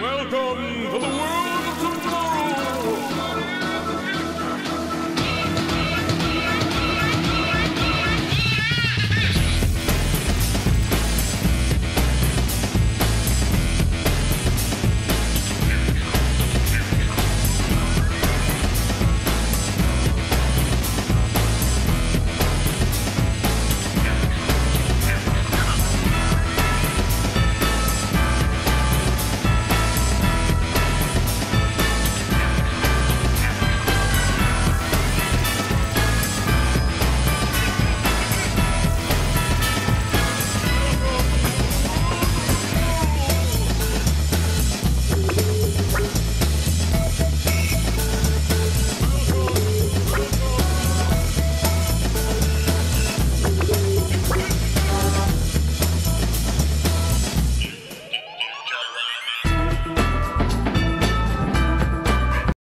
Welcome to the world.